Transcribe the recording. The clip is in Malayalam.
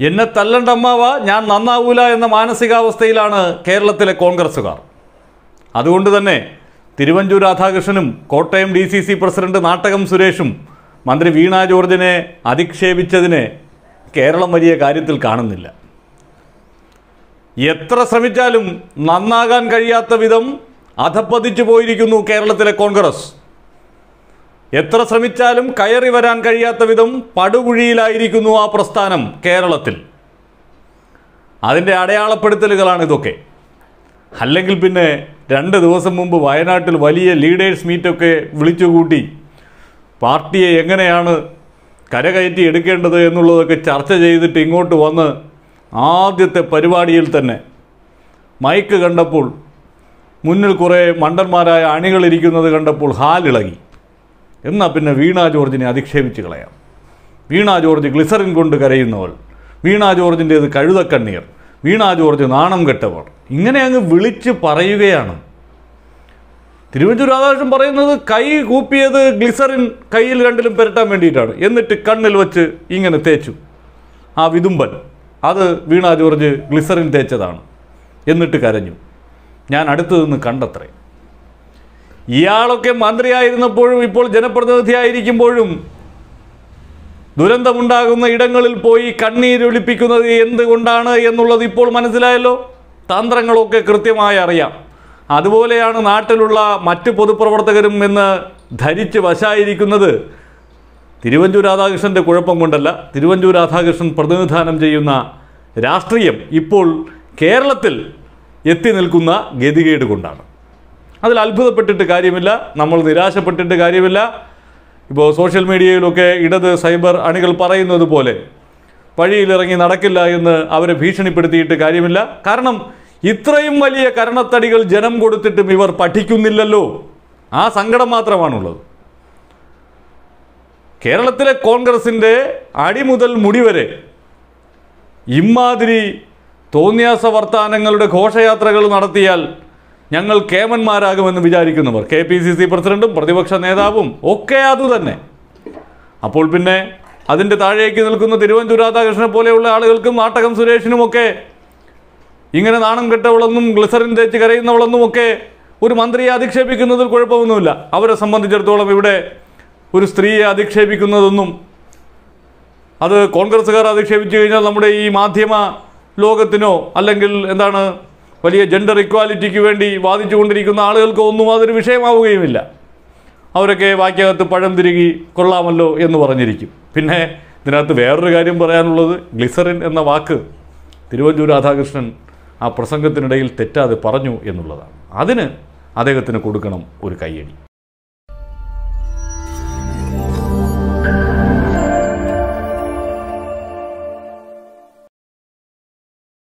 എന്നെ തല്ലണ്ടമ്മാവ ഞാൻ നന്നാവൂല എന്ന മാനസികാവസ്ഥയിലാണ് കേരളത്തിലെ കോൺഗ്രസ്സുകാർ. അതുകൊണ്ട് തന്നെ Thiruvanchoor രാധാകൃഷ്ണനും Kottayam D C C president Nattakam സുരേഷും മന്ത്രി വീണ ജോർജിനെ അധിക്ഷേപിച്ചതിനെ കേരളം വലിയ കാര്യത്തിൽ കാണുന്നില്ല. എത്ര ശ്രമിച്ചാലും നന്നാകാൻ കഴിയാത്ത വിധം അധപ്പതിച്ചു പോയിരിക്കുന്നു കേരളത്തിലെ കോൺഗ്രസ്. എത്ര ശ്രമിച്ചാലും കയറി വരാൻ കഴിയാത്ത വിധം പടുകുഴിയിലായിരിക്കുന്നു ആ പ്രസ്ഥാനം കേരളത്തിൽ. അതിന്റെ അടയാളപ്പെടുത്തലുകളാണ് ഇതൊക്കെ. അല്ലെങ്കിൽ പിന്നെ രണ്ട് ദിവസം മുമ്പ് വയനാട്ടിൽ വലിയ ലീഡേഴ്സ് മീറ്റൊക്കെ വിളിച്ചുകൂട്ടി പാർട്ടിയെ എങ്ങനെയാണ് കരകയറ്റി എടുക്കേണ്ടത് എന്നുള്ളതൊക്കെ ചർച്ച ചെയ്തിട്ട് ഇങ്ങോട്ട് വന്ന് ആദ്യത്തെ പരിപാടിയിൽ തന്നെ മൈക്ക് കണ്ടപ്പോൾ മുന്നിൽ കുറേ മണ്ടന്മാരായ അണികളിരിക്കുന്നത് കണ്ടപ്പോൾ ഹാലിളകി. എന്നാൽ പിന്നെ വീണ ജോർജിനെ അധിക്ഷേപിച്ച് കളയാം. വീണ ജോർജ് ഗ്ലിസറിൻ കൊണ്ട് കരയുന്നവൾ വീണ ജോർജിന്റേത് കഴുതക്കണ്ണീർ വീണ ജോർജ് നാണം കെട്ടവൾ ഇങ്ങനെ അങ്ങ് വിളിച്ച് പറയുകയാണ്. തിരുവഞ്ചൂർ രാധാകൃഷ്ണൻ പറയുന്നത് കൈ കൂപ്പിയത് ഗ്ലിസറിൻ കയ്യിൽ രണ്ടിലും പെരട്ടാൻ വേണ്ടിയിട്ടാണ്. എന്നിട്ട് കണ്ണിൽ വെച്ച് ഇങ്ങനെ തേച്ചു. ആ വിതുമ്പൻ അത് വീണ ജോർജ് ഗ്ലിസറിൻ തേച്ചതാണ്. എന്നിട്ട് കരഞ്ഞു. ഞാൻ അടുത്തു നിന്ന് കണ്ടത്രേ. ഇയാളൊക്കെ മന്ത്രിയായിരുന്നപ്പോഴും ഇപ്പോൾ ജനപ്രതിനിധിയായിരിക്കുമ്പോഴും ദുരന്തമുണ്ടാകുന്ന ഇടങ്ങളിൽ പോയി കണ്ണീരൊലിപ്പിക്കുന്നത് എന്തുകൊണ്ടാണ് എന്നുള്ളത് ഇപ്പോൾ മനസ്സിലായല്ലോ? തന്ത്രങ്ങളൊക്കെ കൃത്യമായി അറിയാം. അതുപോലെയാണ് നാട്ടിലുള്ള മറ്റ് പൊതുപ്രവർത്തകരും എന്ന് ധരിച്ച് വശായിരിക്കുന്നത് തിരുവഞ്ചൂർ രാധാകൃഷ്ണന്റെ കുഴപ്പം കൊണ്ടല്ല. തിരുവഞ്ചൂർ രാധാകൃഷ്ണൻ പ്രതിനിധാനം ചെയ്യുന്ന രാഷ്ട്രീയം ഇപ്പോൾ കേരളത്തിൽ എത്തി നിൽക്കുന്ന ഗതികേട് കൊണ്ടാണ്. അതിൽ അത്ഭുതപ്പെട്ടിട്ട് കാര്യമില്ല. നമ്മൾ നിരാശപ്പെട്ടിട്ട് കാര്യമില്ല. ഇപ്പോൾ സോഷ്യൽ മീഡിയയിലൊക്കെ ഇടത് സൈബർ അണികൾ പറയുന്നത് പോലെ വഴിയിലിറങ്ങി നടക്കില്ല എന്ന് അവരെ ഭീഷണിപ്പെടുത്തിയിട്ട് കാര്യമില്ല. കാരണം ഇത്രയും വലിയ കരണത്തടികൾ ജനം കൊടുത്തിട്ടും ഇവർ പഠിക്കുന്നില്ലല്ലോ. ആ സങ്കടം മാത്രമാണുള്ളത്. കേരളത്തിലെ കോൺഗ്രസിന്റെ അടിമുതൽ മുടി വരെ ഇമാതിരി തോന്നിയാസ വർത്താനങ്ങളുടെ ഘോഷയാത്രകൾ നടത്തിയാൽ ഞങ്ങൾ കേമന്മാരാകുമെന്ന് വിചാരിക്കുന്നവർ കെ പി സി സി പ്രസിഡന്റും പ്രതിപക്ഷ നേതാവും ഒക്കെ അതുതന്നെ അപ്പോൾ പിന്നെ അതിന്റെ താഴേക്ക് നിൽക്കുന്ന തിരുവഞ്ചൂർ രാധാകൃഷ്ണനെ പോലെയുള്ള ആളുകൾക്കും നാട്ടകം സുരേഷിനുമൊക്കെ ഇങ്ങനെ നാണം കെട്ടവളെന്നും ഗ്ലിസറിൻ തേച്ച് കരയുന്നവളെന്നും ഒക്കെ ഒരു മന്ത്രിയെ അധിക്ഷേപിക്കുന്നതിൽ കുഴപ്പമൊന്നുമില്ല. അവരെ സംബന്ധിച്ചിടത്തോളം ഇവിടെ ഒരു സ്ത്രീയെ അധിക്ഷേപിക്കുന്നതൊന്നും അത് കോൺഗ്രസ്സുകാർ അധിക്ഷേപിച്ചു കഴിഞ്ഞാൽ നമ്മുടെ ഈ മാധ്യമ ലോകത്തിനോ അല്ലെങ്കിൽ എന്താണ് വലിയ ജെൻഡർ ഇക്വാലിറ്റിക്ക് വേണ്ടി വാദിച്ചുകൊണ്ടിരിക്കുന്ന ആളുകൾക്ക് ഒന്നും അതൊരു വിഷയമാവുകയുമില്ല. അവരൊക്കെ വാക്യകത്ത് പഴം തിരുകി കൊള്ളാമല്ലോ എന്ന് പറഞ്ഞിരിക്കും. പിന്നെ ഇതിനകത്ത് വേറൊരു കാര്യം പറയാനുള്ളത് ഗ്ലിസറിൻ എന്ന വാക്ക് തിരുവഞ്ചൂർ രാധാകൃഷ്ണൻ ആ പ്രസംഗത്തിനിടയിൽ തെറ്റാതെ പറഞ്ഞു എന്നുള്ളതാണ്. അതിന് അദ്ദേഹത്തിന് കൊടുക്കണം ഒരു കയ്യടി.